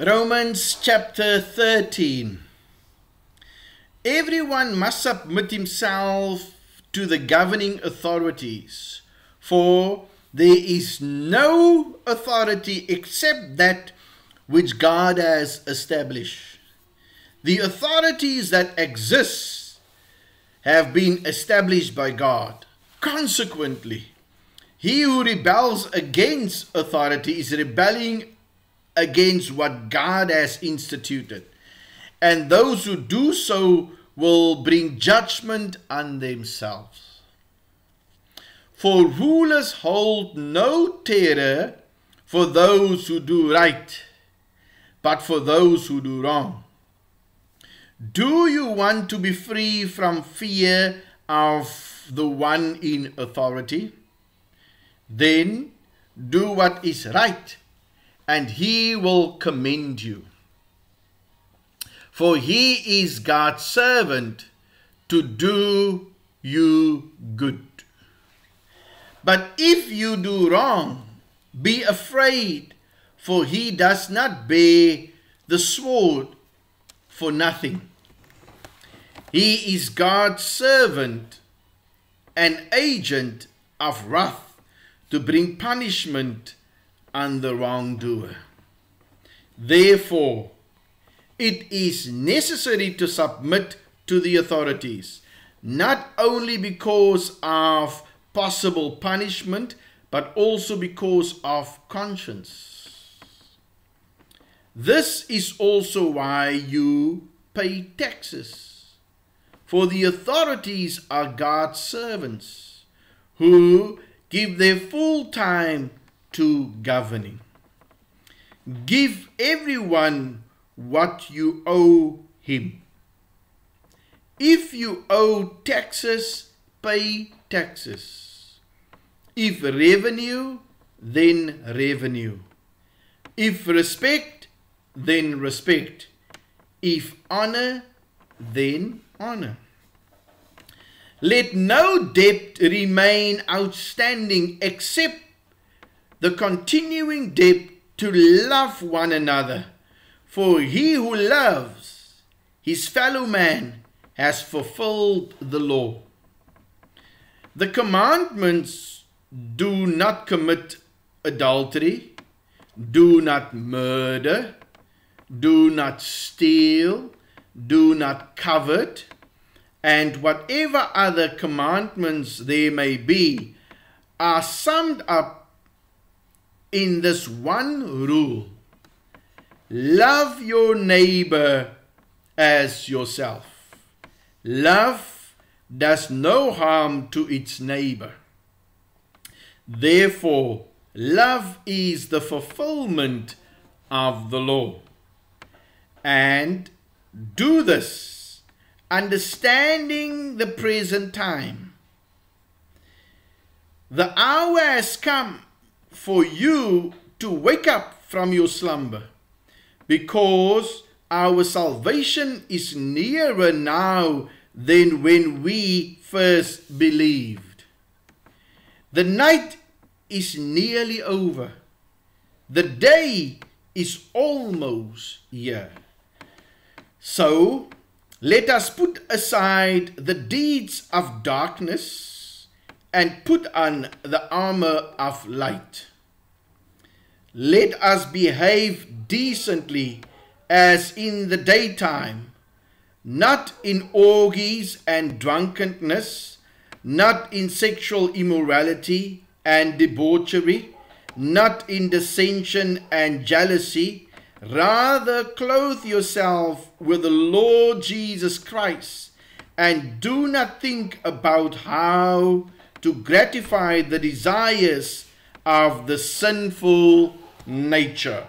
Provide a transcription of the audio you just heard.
Romans chapter 13. Everyone must submit himself to the governing authorities, for there is no authority except that which God has established. The authorities that exist have been established by God. Consequently, he who rebels against authority is rebelling against what God has instituted. And those who do so will bring judgment on themselves. For rulers hold no terror for those who do right, but for those who do wrong. Do you want to be free from fear of the one in authority? Then do what is right, and he will commend you. For he is God's servant to do you good. But if you do wrong, be afraid, for he does not bear the sword for nothing. He is God's servant, an agent of wrath to bring punishment on the wrongdoer. Therefore, it is necessary to submit to the authorities, not only because of possible punishment, but also because of conscience. This is also why you pay taxes for the authorities are God's servants who give their full time to governing. Give everyone what you owe him. If you owe taxes, pay taxes. If revenue, then revenue. If respect, then respect. If honor, then honor. Let no debt remain outstanding except the continuing debt to love one another. For he who loves his fellow man has fulfilled the law. The commandments do not commit adultery, do not murder, do not steal, do not covet, and whatever other commandments there may be are summed up in this one rule love your neighbor as yourself. Love does no harm to its neighbor. Therefore, love is the fulfillment of the law. And do this, understanding the present time. The hour has come for you to wake up from your slumber, because our salvation is nearer now than when we first believed. The night is nearly over. The day is almost here. So let us put aside the deeds of darkness and put on the armor of light. Let us behave decently as in the daytime, not in orgies and drunkenness, not in sexual immorality and debauchery, not in dissension and jealousy, Rather, clothe yourself with the Lord Jesus Christ and do not think about how to gratify the desires of the sinful nature.